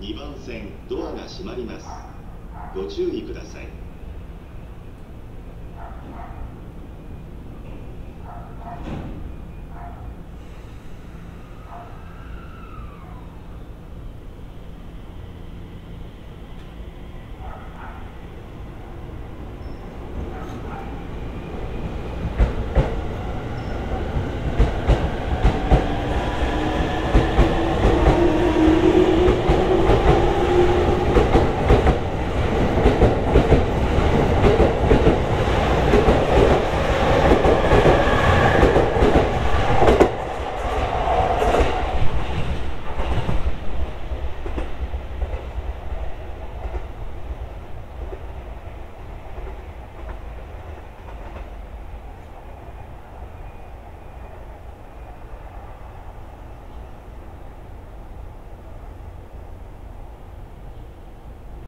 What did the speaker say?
2番線ドアが閉まります。ご注意ください。